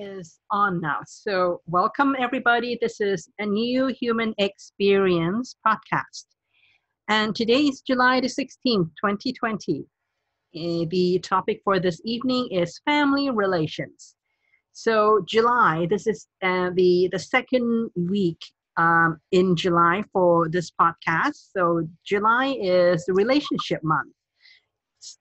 is on now. So, welcome everybody. This is a new human experience podcast. And today is July the 16th, 2020. Uh, the topic for this evening is family relations. So, July, this is uh, the, the second week um, in July for this podcast. So, July is the relationship month.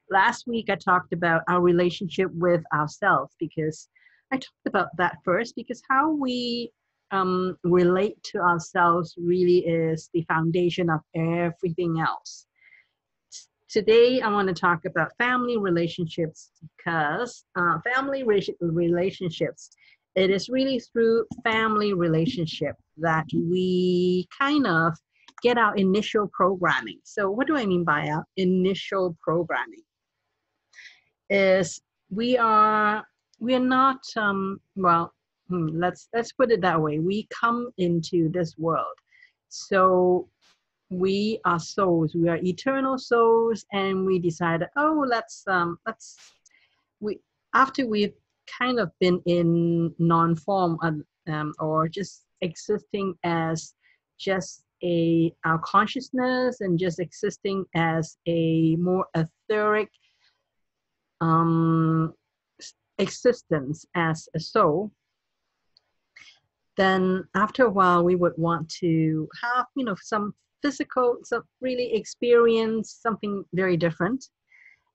Last week, I talked about our relationship with ourselves because I talked about that first because how we um, relate to ourselves really is the foundation of everything else. Today, I want to talk about family relationships because uh, family re- relationships, it is really through family relationship that we kind of get our initial programming. So, what do I mean by our initial programming? Is we are we are not um, well hmm, let's let's put it that way. We come into this world. So we are souls. We are eternal souls and we decided oh let's um let's we after we've kind of been in non-form um, or just existing as just a our consciousness and just existing as a more etheric um existence as a soul, then after a while we would want to have, you know, some physical, some really experience something very different.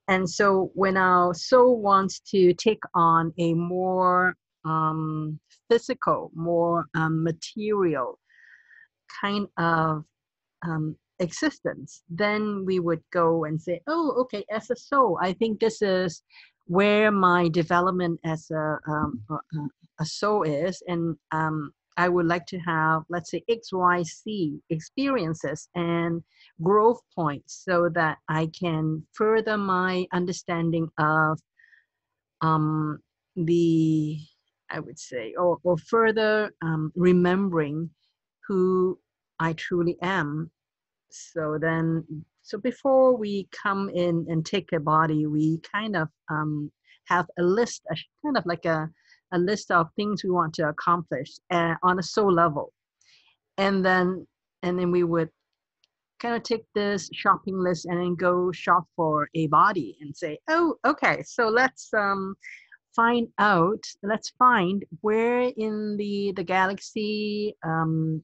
And so when our soul wants to take on a more um, physical, more um, material kind of um, existence, then we would go and say, oh, okay, as a soul, I think this is where my development as a, um, a, soul is and um, i would like to have let's say xyz experiences and growth points so that i can further my understanding of um, the i would say or, or further um, remembering who i truly am. So then so before we come in and take a body, we kind of um, have a list, a, kind of like a, a list of things we want to accomplish uh, on a soul level. And then and then we would kind of take this shopping list and then go shop for a body and say, oh, okay, so let's um, find out, let's find where in the the galaxy um,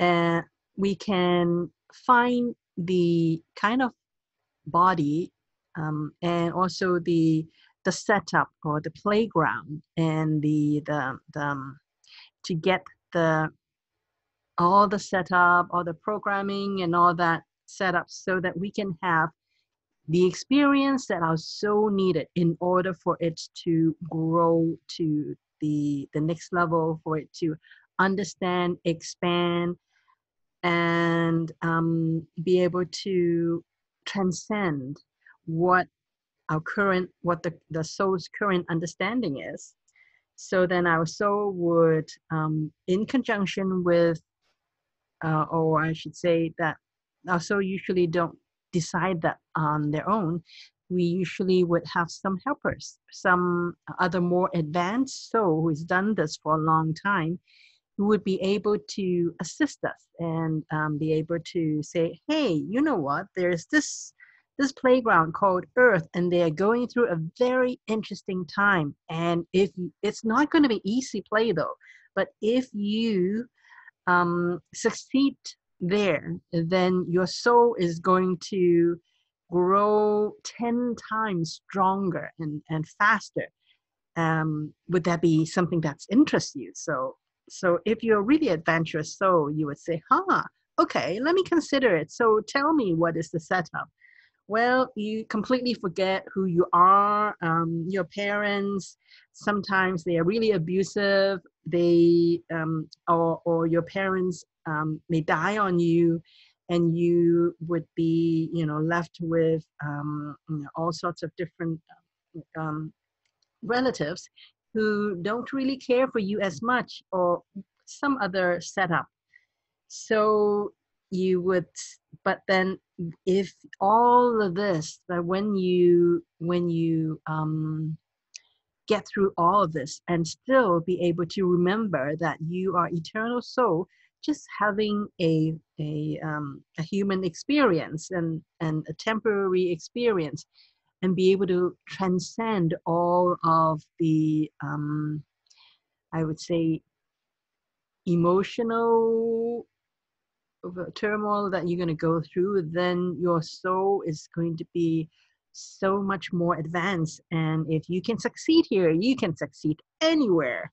uh, we can find the kind of body um, and also the the setup or the playground and the the, the um, to get the all the setup all the programming and all that set up so that we can have the experience that are so needed in order for it to grow to the the next level for it to understand expand and um, be able to transcend what our current what the, the soul's current understanding is. So then our soul would um, in conjunction with uh, or i should say that our soul usually don't decide that on their own. We usually would have some helpers some other more advanced soul who's done this for a long time who would be able to assist us and um, be able to say, hey, you know what? There's this this playground called Earth, and they are going through a very interesting time. And if it's not going to be easy play though, but if you um, succeed there, then your soul is going to grow 10 times stronger and, and faster. Um, would that be something that's interests you? So so if you're really adventurous soul, you would say, huh, okay, let me consider it. So tell me what is the setup? Well, you completely forget who you are. Um, your parents, sometimes they are really abusive. They um, or or your parents um, may die on you, and you would be you know left with um, you know, all sorts of different um, relatives who don't really care for you as much or some other setup. So you would, but then if all of this, that when you when you um, get through all of this and still be able to remember that you are eternal soul just having a a, um, a human experience and and a temporary experience and be able to transcend all of the um, i would say emotional turmoil that you're going to go through then your soul is going to be so much more advanced. And if you can succeed here you can succeed anywhere.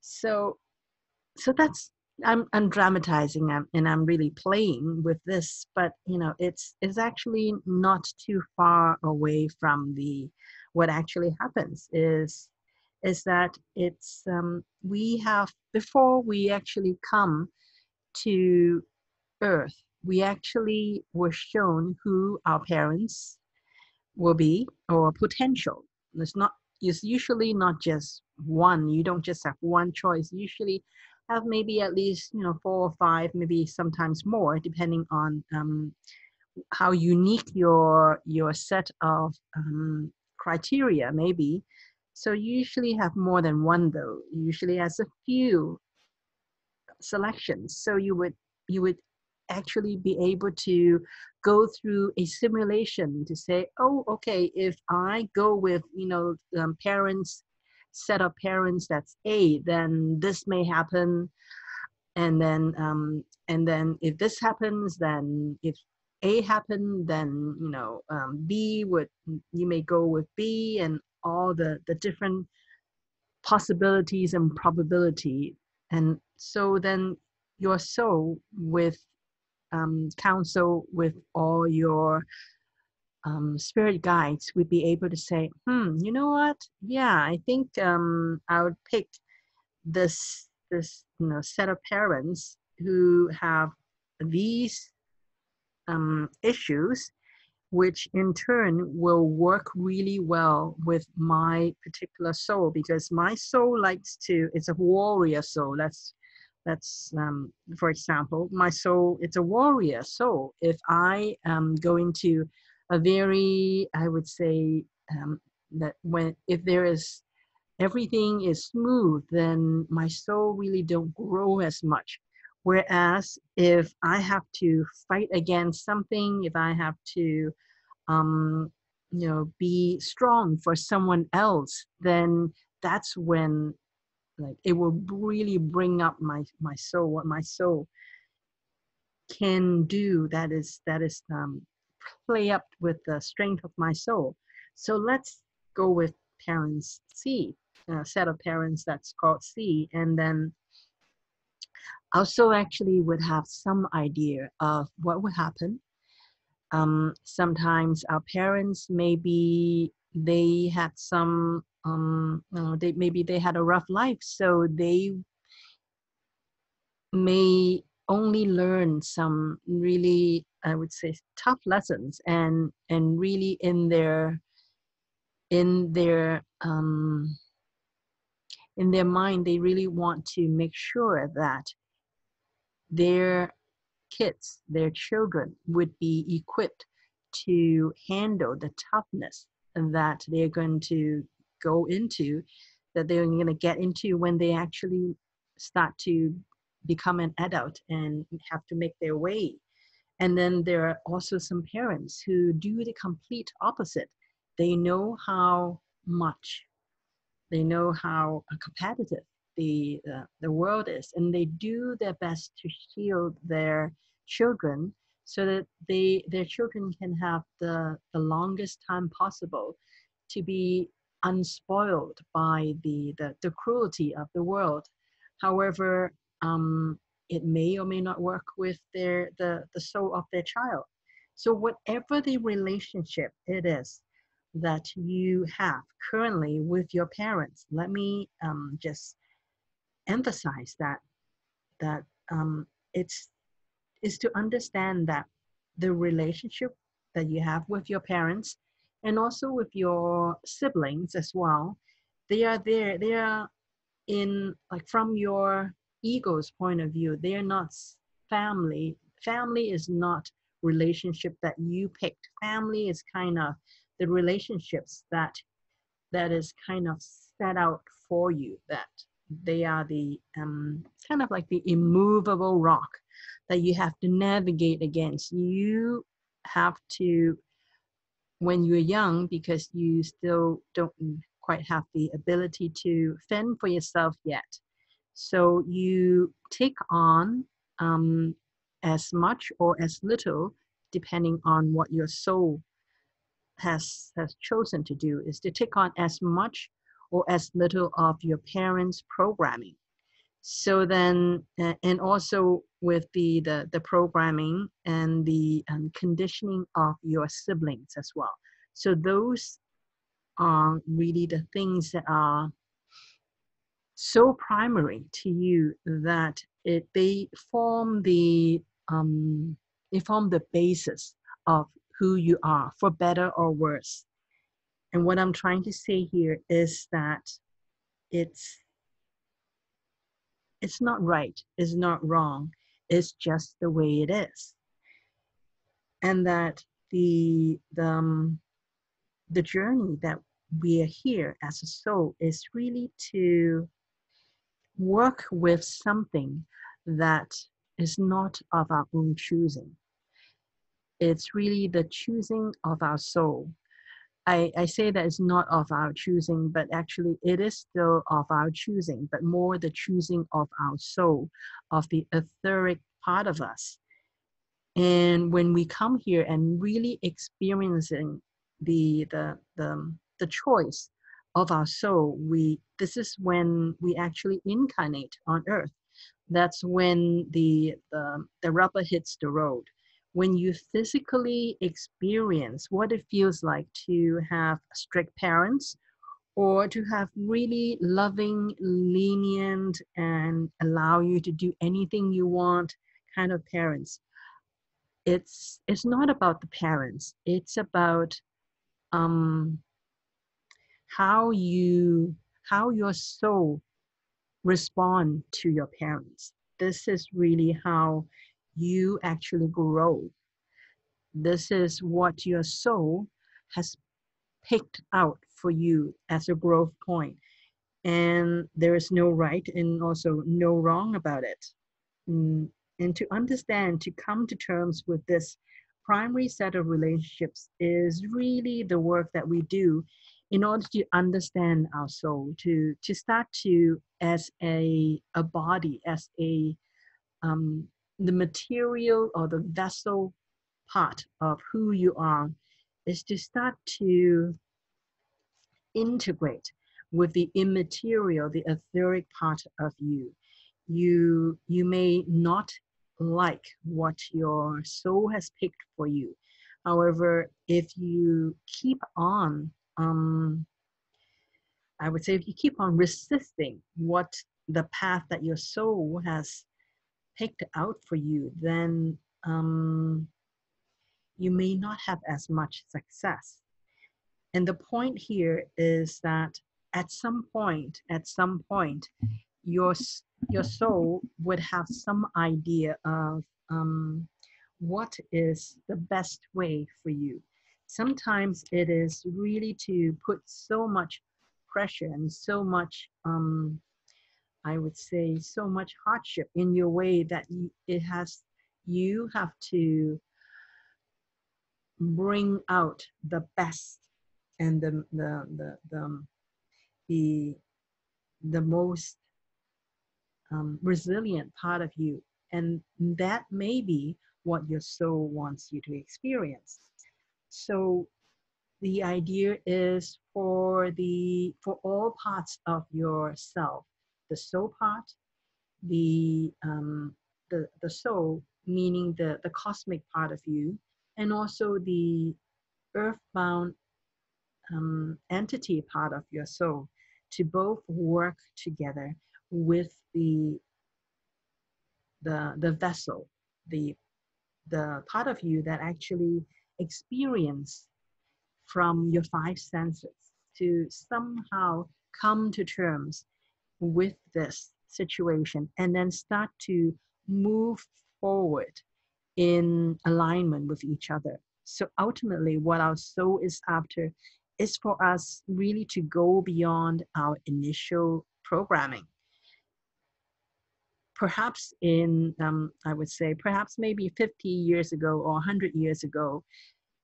So so that's i'm i'm dramatizing and i'm really playing with this but you know it's it's actually not too far away from the what actually happens is is that it's um, we have before we actually come to earth we actually were shown who our parents will be or potential. It's not it's usually not just one. You don't just have one choice. Usually have maybe at least you know four or five, maybe sometimes more, depending on um, how unique your your set of um, criteria may be. So you usually have more than one though. Usually has a few selections. So you would you would actually be able to go through a simulation to say, oh, okay, if I go with, you know, um, parents, set of parents that's A, then this may happen. And then, um, and then if this happens, then if A happened, then, you know, um, B would, you may go with B and all the, the different possibilities and probability. And so then your soul with um, counsel with all your um, spirit guides would be able to say, hmm, you know what? Yeah, I think um, I would pick this this you know set of parents who have these um, issues, which in turn will work really well with my particular soul because my soul likes to. It's a warrior soul. That's that's um, for example my soul it's a warrior soul if i am going to a very i would say um, that when if there is everything is smooth then my soul really don't grow as much. Whereas if i have to fight against something if i have to um, you know be strong for someone else then that's when like it will really bring up my my soul what my soul can do that is that is um, play up with the strength of my soul. So let's go with parents c a set of parents that's called c. And then also actually would have some idea of what would happen. Um, sometimes our parents maybe they had some um, know, they maybe they had a rough life, so they may only learn some really, I would say, tough lessons, and and really in their in their um, in their mind, they really want to make sure that their kids, their children, would be equipped to handle the toughness that they're going to go into that they're going to get into when they actually start to become an adult and have to make their way. And then there are also some parents who do the complete opposite. They know how much, they know how competitive the, uh, the world is, and they do their best to shield their children so that they their children can have the, the longest time possible to be unspoiled by the, the, the cruelty of the world. However, um, it may or may not work with their the, the soul of their child. So whatever the relationship it is that you have currently with your parents, let me um, just emphasize that that um, it's is to understand that the relationship that you have with your parents and also with your siblings as well they are there they are in like from your ego's point of view they are not family family is not relationship that you picked family is kind of the relationships that that is kind of set out for you that they are the um, kind of like the immovable rock that you have to navigate against. You have to, when you're young, because you still don't quite have the ability to fend for yourself yet. So you take on um, as much or as little, depending on what your soul has has chosen to do, is to take on as much or as little of your parents' programming. So then, uh, and also with the, the, the programming and the um, conditioning of your siblings as well. So those are really the things that are so primary to you that it they form the um, they form the basis of who you are for better or worse and what I'm trying to say here is that it's it's not right, it's not wrong, it's just the way it is. And that the the, um, the journey that we are here as a soul is really to work with something that is not of our own choosing. It's really the choosing of our soul I, I say that it's not of our choosing, but actually it is still of our choosing, but more the choosing of our soul, of the etheric part of us. And when we come here and really experiencing the the the, the choice of our soul, we this is when we actually incarnate on earth. That's when the the, the rubber hits the road when you physically experience what it feels like to have strict parents or to have really loving, lenient, and allow you to do anything you want kind of parents. It's it's not about the parents. It's about um, how you how your soul respond to your parents. This is really how you actually grow. This is what your soul has picked out for you as a growth point. And there is no right and also no wrong about it. Mm, and to understand, to come to terms with this primary set of relationships is really the work that we do in order to understand our soul, to, to start to, as a, a body, as a um, the material or the vessel part of who you are is to start to integrate with the immaterial, the etheric part of you. You you may not like what your soul has picked for you. However, if you keep on, um, I would say, if you keep on resisting what the path that your soul has picked out for you, then um, you may not have as much success. And the point here is that at some point, at some point, your your soul would have some idea of um, what is the best way for you. Sometimes it is really to put so much pressure and so much um, I would say, so much hardship in your way that it has, you have to bring out the best and the, the, the, the, the, the most um, resilient part of you. And that may be what your soul wants you to experience. So the idea is for the for all parts of yourself the soul part, the um, the the soul meaning the the cosmic part of you, and also the earthbound um, entity part of your soul to both work together with the the the vessel, the the part of you that actually experience from your five senses to somehow come to terms with this situation and then start to move forward in alignment with each other. So ultimately, what our soul is after is for us really to go beyond our initial programming. Perhaps in, um, I would say, perhaps maybe 50 years ago or 100 years ago,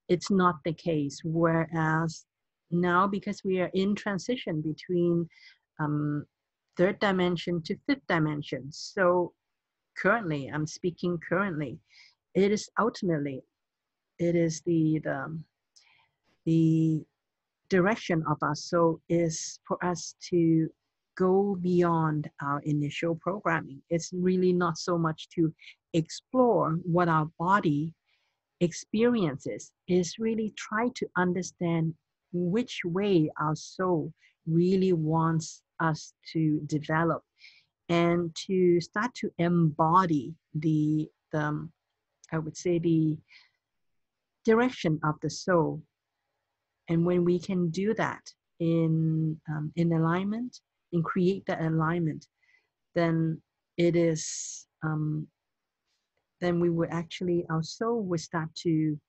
it's not the case. Whereas now, because we are in transition between um, third dimension to fifth dimension, so currently, I'm speaking currently, it is ultimately, it is the, the, the direction of our soul is for us to go beyond our initial programming. It's really not so much to explore what our body experiences, is really try to understand which way our soul really wants us to develop and to start to embody the, the I would say the direction of the soul and when we can do that in, um, in alignment and create that alignment, then it is, um, then we would actually, our soul would start to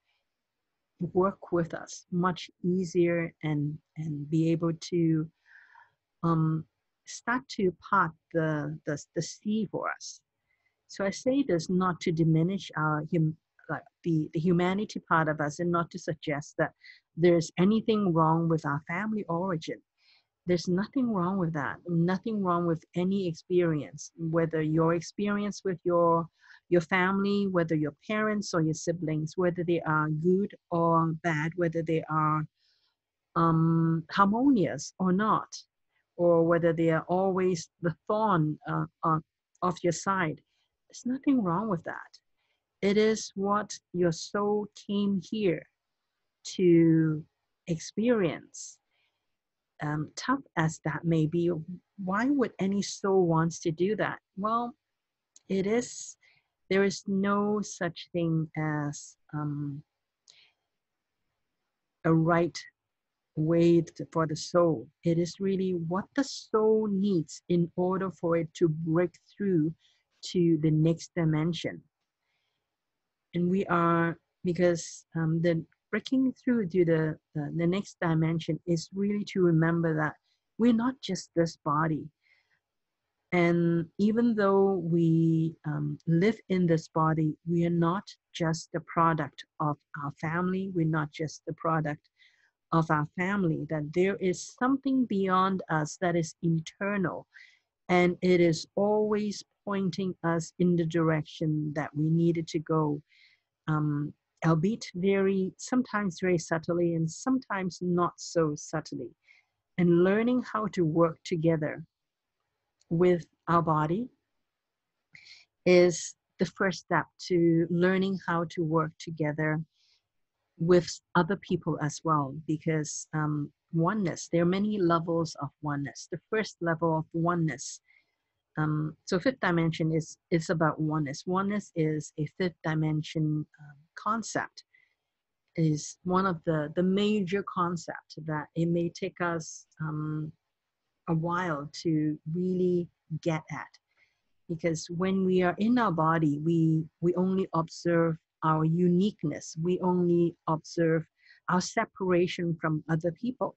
work with us much easier and, and be able to um, start to part the, the, the sea for us. So I say this not to diminish our hum, like the, the humanity part of us and not to suggest that there's anything wrong with our family origin. There's nothing wrong with that. Nothing wrong with any experience, whether your experience with your your family, whether your parents or your siblings, whether they are good or bad, whether they are um, harmonious or not, or whether they are always the thorn uh, uh, your side. There's nothing wrong with that. It is what your soul came here to experience. Um, tough as that may be, why would any soul wants to do that? Well, it is. There is no such thing as um, a right way for the soul. It is really what the soul needs in order for it to break through to the next dimension and we are because um, the breaking through to the, the next dimension is really to remember that we're not just this body and even though we um, live in this body we are not just the product of our family we're not just the product of our family that there is something beyond us that is internal. and it is always pointing us in the direction that we needed to go um, albeit very, sometimes very subtly and sometimes not so subtly. And learning how to work together with our body is the first step to learning how to work together with other people as well because um, oneness there are many levels of oneness the first level of oneness um, so fifth dimension is is about oneness. Oneness is a fifth dimension um, concept. Is one of the the major concept that it may take us um, a while to really get at, because when we are in our body, we we only observe our uniqueness. We only observe our separation from other people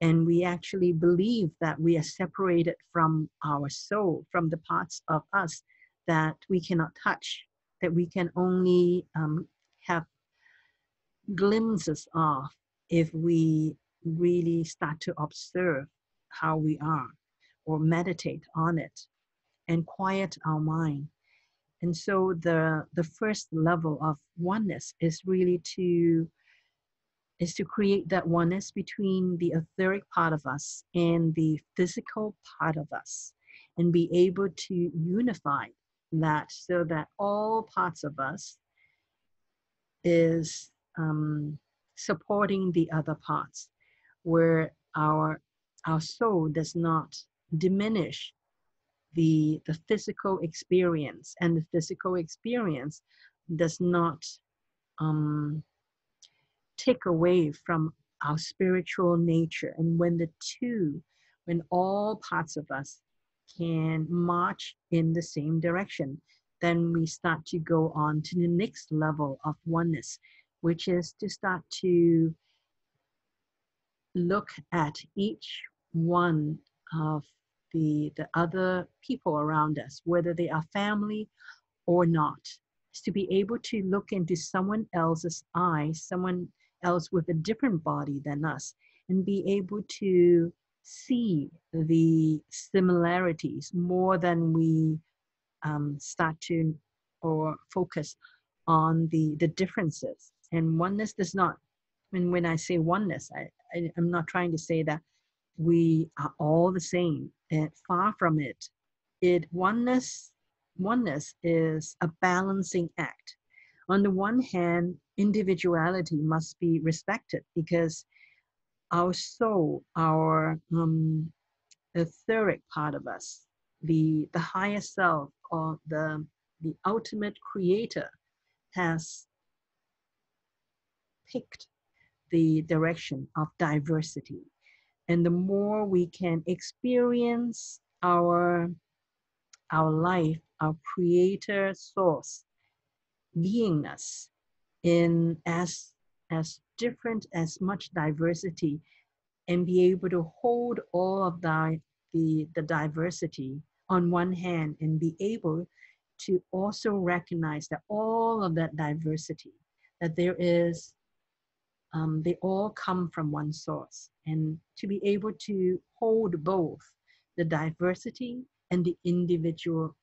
and we actually believe that we are separated from our soul, from the parts of us that we cannot touch, that we can only um, have glimpses of if we really start to observe how we are or meditate on it and quiet our mind. And so the, the first level of oneness is really to is to create that oneness between the etheric part of us and the physical part of us and be able to unify that so that all parts of us is um, supporting the other parts where our our soul does not diminish the the physical experience and the physical experience does not um, take away from our spiritual nature. And when the two, when all parts of us can march in the same direction, then we start to go on to the next level of oneness, which is to start to look at each one of the, the other people around us, whether they are family or not, to be able to look into someone else's eyes, someone else with a different body than us, and be able to see the similarities more than we um, start to or focus on the the differences. And oneness does not and when i say oneness I, I i'm not trying to say that we are all the same and far from it. It oneness oneness is a balancing act on the one hand individuality must be respected because our soul our um, etheric part of us the the higher self or the the ultimate creator has picked the direction of diversity. And the more we can experience our, our life, our creator source, beingness in as, as different, as much diversity, and be able to hold all of the, the, the diversity on one hand and be able to also recognize that all of that diversity, that there is um, they all come from one source. And to be able to hold both the diversity and the individuality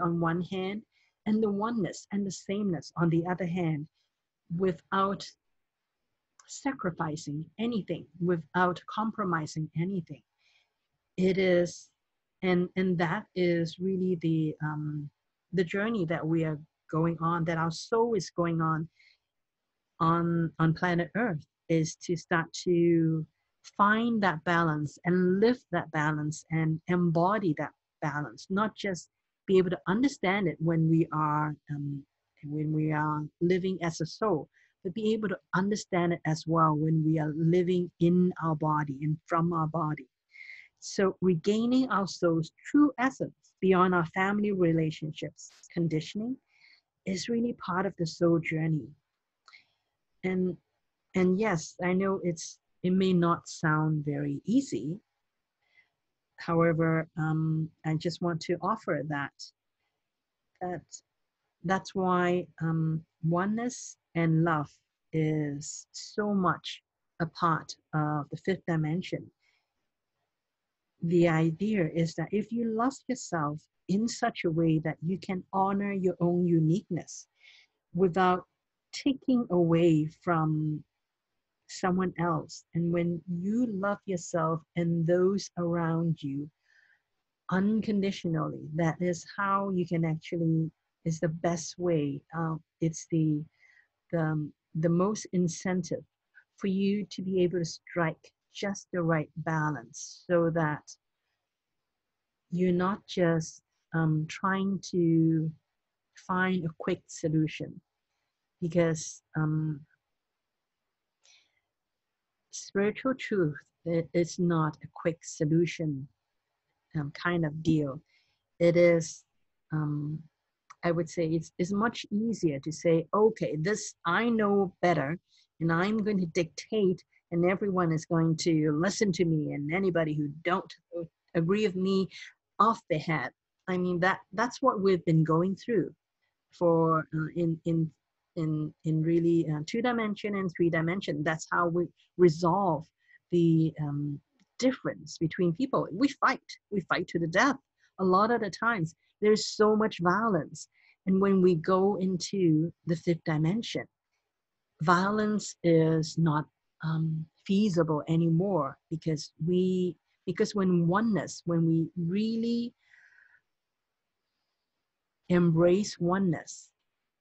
on one hand, and the oneness and the sameness on the other hand, without sacrificing anything, without compromising anything. It is, and and that is really the um, the journey that we are going on, that our soul is going on on on planet earth is to start to find that balance and live that balance and embody that balance not just be able to understand it when we are um, when we are living as a soul but be able to understand it as well when we are living in our body and from our body. So regaining our soul's true essence beyond our family relationships conditioning is really part of the soul journey. And and yes i know it's it may not sound very easy however um, i just want to offer that that that's why um, oneness and love is so much a part of the fifth dimension. The idea is that if you love yourself in such a way that you can honor your own uniqueness without taking away from someone else. And when you love yourself and those around you unconditionally, that is how you can actually is the best way. Uh, it's the the the most incentive for you to be able to strike just the right balance, so that you're not just um, trying to find a quick solution because um, spiritual truth is not a quick solution um, kind of deal. It is, um, I would say, it's, it's much easier to say, okay, this I know better, and I'm going to dictate, and everyone is going to listen to me, and anybody who don't agree with me, off the head. I mean that that's what we've been going through for uh, in in in in really uh, two dimension and three dimension. That's how we resolve the um, difference between people. We fight. We fight to the death. A lot of the times, there's so much violence, and when we go into the fifth dimension, violence is not um, feasible anymore because we because when oneness when we really embrace oneness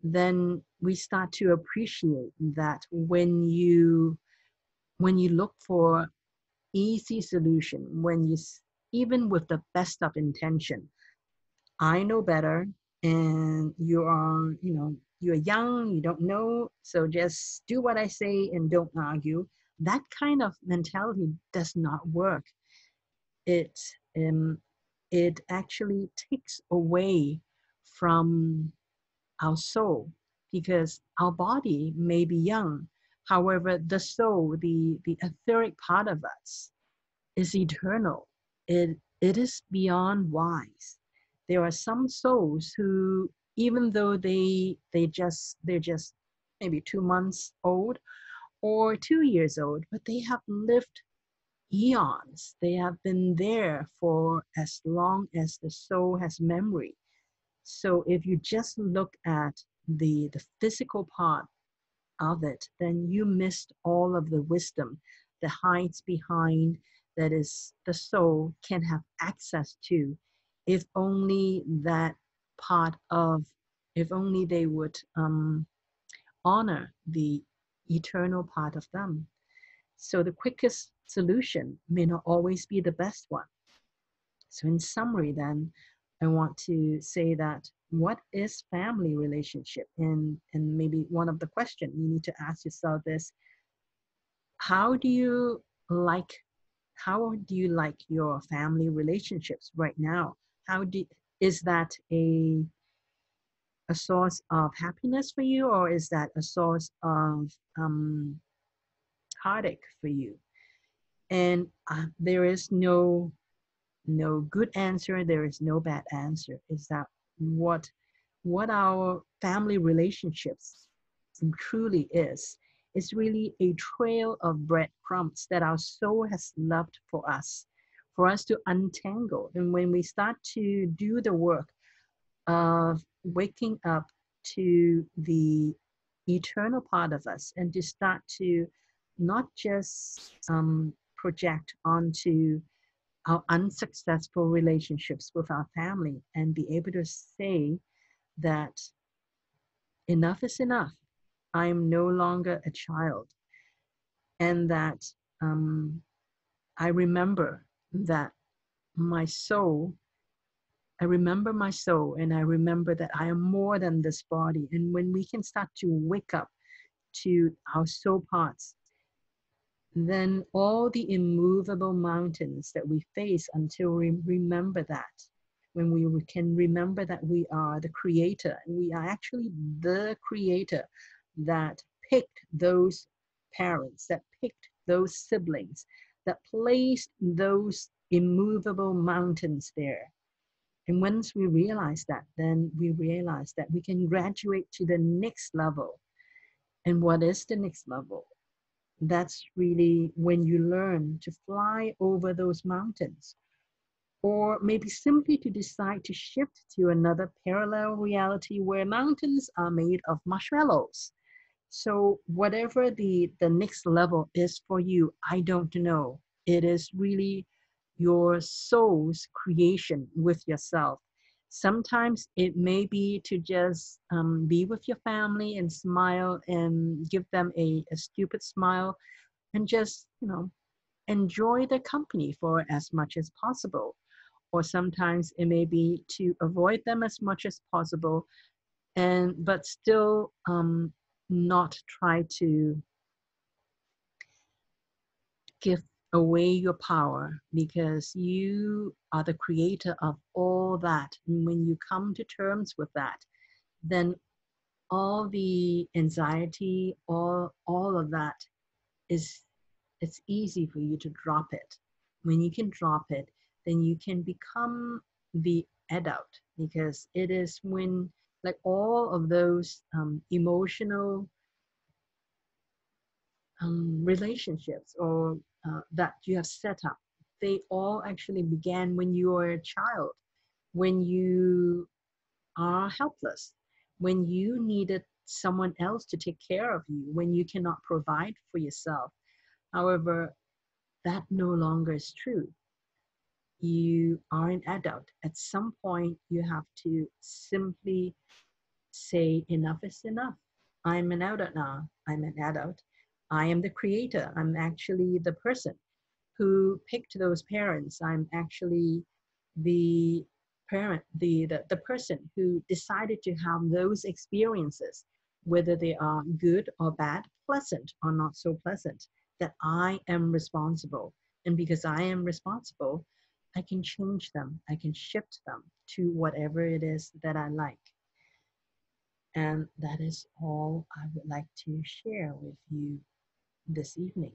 then we start to appreciate that when you when you look for easy solution when you even with the best of intention i know better and you are you know you're young you don't know so just do what i say and don't argue. That kind of mentality does not work. It um, it actually takes away from our soul because our body may be young However, the soul, the, the etheric part of us, is eternal. It, it is beyond wise. There are some souls who, even though they they just they're just maybe two months old or two years old, but they have lived eons. They have been there for as long as the soul has memory. So if you just look at the the physical part of it, then you missed all of the wisdom that hides behind that is the soul can have access to if only that part of if only they would um, honor the eternal part of them. So the quickest solution may not always be the best one. So in summary then i want to say that what is family relationship? And and maybe one of the question you need to ask yourself is how do you like how do you like your family relationships right now? How do is that a a source of happiness for you or is that a source of um, heartache for you? And uh, there is no no good answer there is no bad answer. Is that what what our family relationships truly is. Is really a trail of breadcrumbs that our soul has left for us for us to untangle. And when we start to do the work of waking up to the eternal part of us and to start to not just um, project onto our unsuccessful relationships with our family and be able to say that enough is enough. I am no longer a child. And that um, I remember that my soul, I remember my soul, and I remember that I am more than this body. And when we can start to wake up to our soul parts, then all the immovable mountains that we face until we remember that. When we can remember that we are the creator and we are actually the creator that picked those parents that picked those siblings that placed those immovable mountains there. And once we realize that then we realize that we can graduate to the next level. And what is the next level that's really when you learn to fly over those mountains. Or maybe simply to decide to shift to another parallel reality where mountains are made of marshmallows. So, whatever the, the next level is for you, I don't know. It is really your soul's creation with yourself. Sometimes it may be to just um, be with your family and smile and give them a, a stupid smile and just, you know, enjoy their company for as much as possible. Or sometimes it may be to avoid them as much as possible and but still um, not try to give away your power because you are the creator of all that. And when you come to terms with that, then all the anxiety, all all of that is it's easy for you to drop it. When you can drop it, then you can become the adult because it is when like all of those um, emotional um, relationships or uh, that you have set up, they all actually began when you were a child, when you are helpless, when you needed someone else to take care of you, when you cannot provide for yourself. However, that no longer is true. You are an adult. At some point, you have to simply say, enough is enough. I'm an adult now. I'm an adult. I am the creator. I'm actually the person who picked those parents. I'm actually the parent, the, the, the person who decided to have those experiences, whether they are good or bad, pleasant or not so pleasant, that I am responsible. And because I am responsible, I can change them, I can shift them to whatever it is that I like. And that is all I would like to share with you this evening.